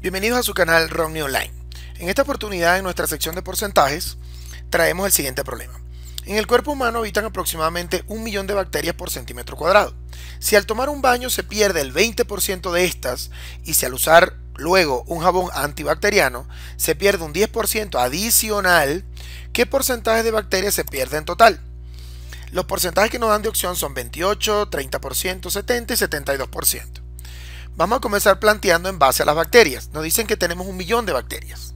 Bienvenidos a su canal Romney Online. En esta oportunidad, en nuestra sección de porcentajes, traemos el siguiente problema. En el cuerpo humano habitan aproximadamente un millón de bacterias por centímetro cuadrado. Si al tomar un baño se pierde el 20% de estas y si al usar luego un jabón antibacteriano se pierde un 10% adicional, ¿qué porcentaje de bacterias se pierde en total? Los porcentajes que nos dan de opción son 28, 30%, 70 y 72%. Vamos a comenzar planteando en base a las bacterias. Nos dicen que tenemos un millón de bacterias.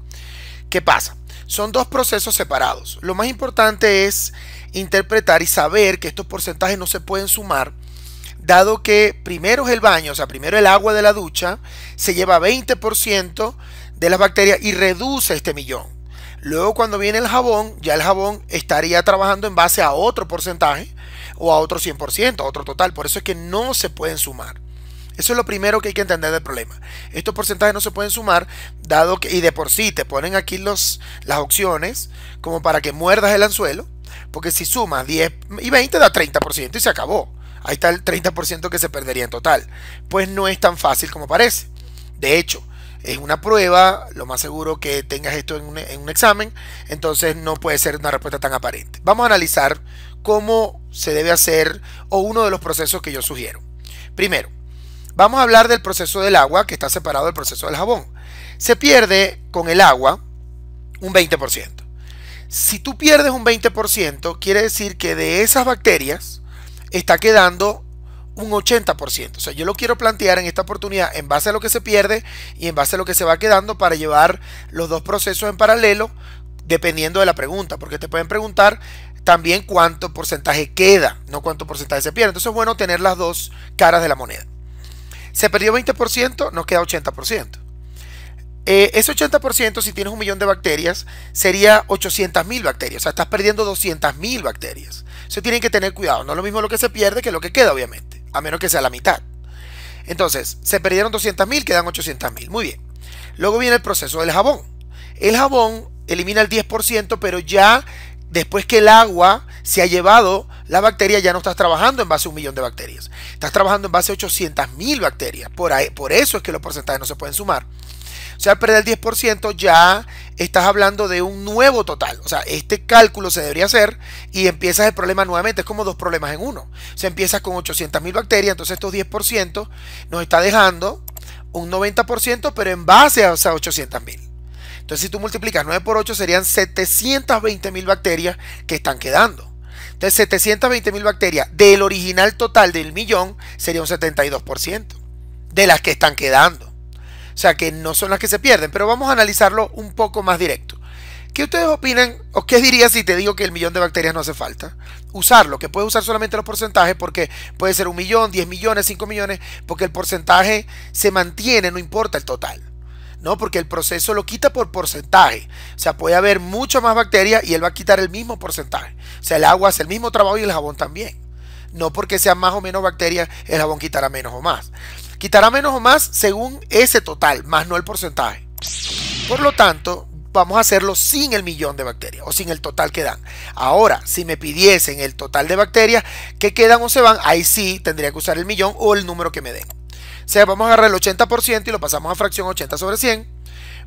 ¿Qué pasa? Son dos procesos separados. Lo más importante es interpretar y saber que estos porcentajes no se pueden sumar, dado que primero es el baño, o sea, primero el agua de la ducha, se lleva 20% de las bacterias y reduce este millón. Luego cuando viene el jabón, ya el jabón estaría trabajando en base a otro porcentaje o a otro 100%, a otro total. Por eso es que no se pueden sumar. Eso es lo primero que hay que entender del problema. Estos porcentajes no se pueden sumar, dado que, y de por sí te ponen aquí los, las opciones como para que muerdas el anzuelo, porque si sumas 10 y 20 da 30% y se acabó. Ahí está el 30% que se perdería en total. Pues no es tan fácil como parece. De hecho, es una prueba, lo más seguro que tengas esto en un, en un examen, entonces no puede ser una respuesta tan aparente. Vamos a analizar cómo se debe hacer o uno de los procesos que yo sugiero. Primero, Vamos a hablar del proceso del agua, que está separado del proceso del jabón. Se pierde con el agua un 20%. Si tú pierdes un 20%, quiere decir que de esas bacterias está quedando un 80%. O sea, yo lo quiero plantear en esta oportunidad en base a lo que se pierde y en base a lo que se va quedando para llevar los dos procesos en paralelo dependiendo de la pregunta, porque te pueden preguntar también cuánto porcentaje queda, no cuánto porcentaje se pierde. Entonces es bueno tener las dos caras de la moneda. Se perdió 20%, nos queda 80%. Eh, ese 80%, si tienes un millón de bacterias, sería 800 mil bacterias. O sea, estás perdiendo 200 mil bacterias. Eso tienen que tener cuidado. No es lo mismo lo que se pierde que lo que queda, obviamente. A menos que sea la mitad. Entonces, se perdieron 200 mil, quedan 800 mil. Muy bien. Luego viene el proceso del jabón. El jabón elimina el 10%, pero ya después que el agua se ha llevado la bacteria, ya no estás trabajando en base a un millón de bacterias. Estás trabajando en base a 800 mil bacterias. Por, ahí, por eso es que los porcentajes no se pueden sumar. O sea, al perder el 10% ya estás hablando de un nuevo total. O sea, este cálculo se debería hacer y empiezas el problema nuevamente. Es como dos problemas en uno. O sea, empiezas con 800 mil bacterias, entonces estos 10% nos está dejando un 90%, pero en base a 800 mil. Entonces, si tú multiplicas 9 por 8, serían 720 mil bacterias que están quedando. Entonces, 720 mil bacterias del original total del millón sería un 72% de las que están quedando. O sea, que no son las que se pierden, pero vamos a analizarlo un poco más directo. ¿Qué ustedes opinan o qué dirías si te digo que el millón de bacterias no hace falta? Usarlo, que puedes usar solamente los porcentajes porque puede ser un millón, 10 millones, 5 millones, porque el porcentaje se mantiene, no importa el total. ¿No? Porque el proceso lo quita por porcentaje. O sea, puede haber mucha más bacterias y él va a quitar el mismo porcentaje. O sea, el agua hace el mismo trabajo y el jabón también. No porque sean más o menos bacterias, el jabón quitará menos o más. Quitará menos o más según ese total, más no el porcentaje. Por lo tanto, vamos a hacerlo sin el millón de bacterias o sin el total que dan. Ahora, si me pidiesen el total de bacterias que quedan o se van, ahí sí tendría que usar el millón o el número que me den. O sea, vamos a agarrar el 80% y lo pasamos a fracción 80 sobre 100.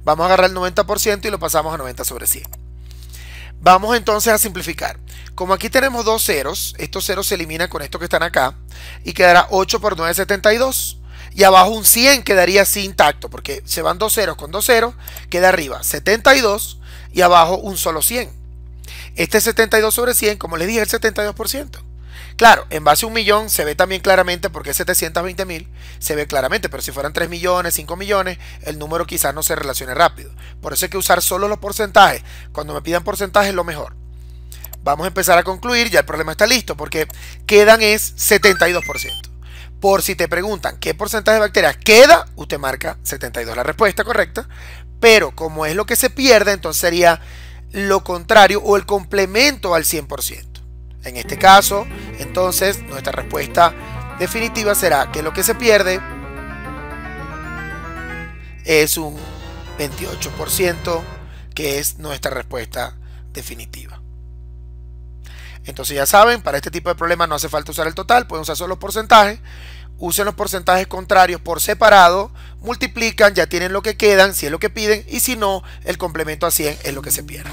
Vamos a agarrar el 90% y lo pasamos a 90 sobre 100. Vamos entonces a simplificar. Como aquí tenemos dos ceros, estos ceros se eliminan con estos que están acá y quedará 8 por 9, 72. Y abajo un 100 quedaría así intacto porque se van dos ceros con dos ceros, queda arriba 72 y abajo un solo 100. Este 72 sobre 100, como les dije, el 72%. Claro, en base a un millón se ve también claramente porque es 720 mil, se ve claramente, pero si fueran 3 millones, 5 millones, el número quizás no se relacione rápido. Por eso hay que usar solo los porcentajes. Cuando me pidan porcentajes, lo mejor. Vamos a empezar a concluir, ya el problema está listo, porque quedan es 72%. Por si te preguntan qué porcentaje de bacterias queda, usted marca 72 la respuesta correcta, pero como es lo que se pierde, entonces sería lo contrario o el complemento al 100%. En este caso, entonces, nuestra respuesta definitiva será que lo que se pierde es un 28%, que es nuestra respuesta definitiva. Entonces ya saben, para este tipo de problemas no hace falta usar el total, pueden usar solo los porcentajes. usen los porcentajes contrarios por separado, multiplican, ya tienen lo que quedan, si es lo que piden, y si no, el complemento a 100 es lo que se pierde.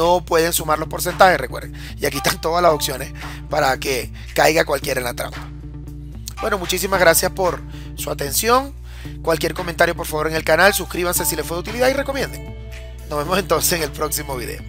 No pueden sumar los porcentajes, recuerden. Y aquí están todas las opciones para que caiga cualquiera en la trampa. Bueno, muchísimas gracias por su atención. Cualquier comentario, por favor, en el canal. Suscríbanse si les fue de utilidad y recomienden. Nos vemos entonces en el próximo video.